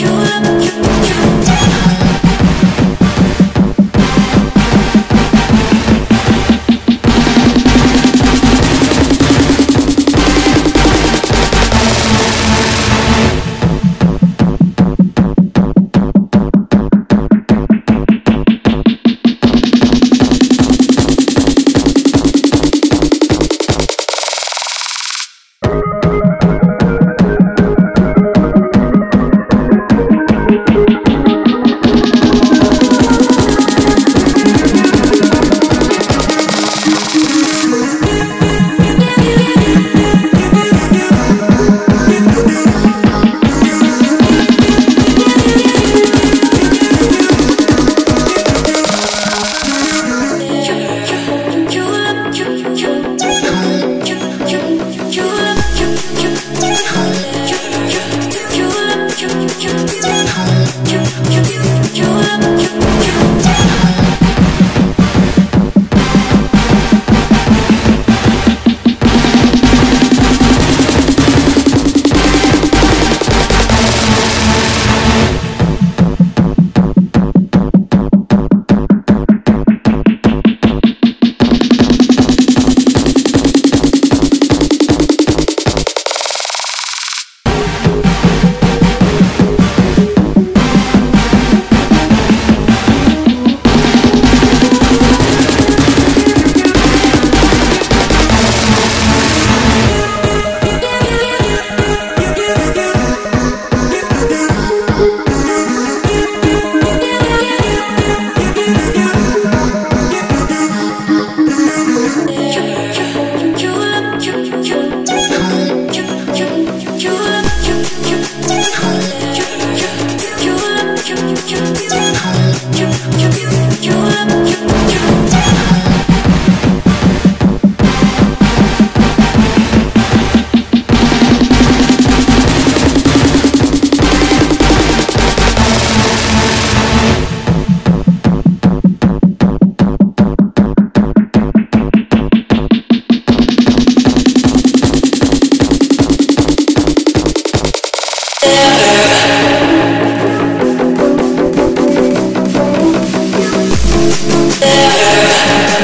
you Yeah. better.